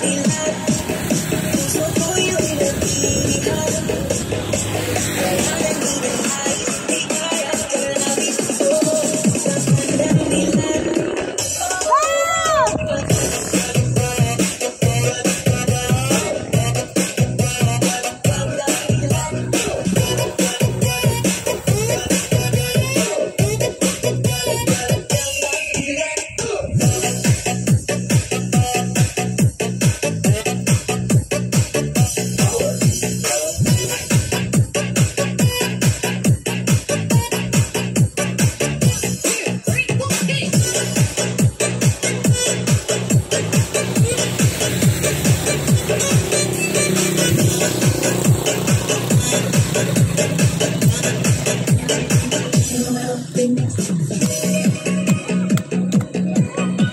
feel like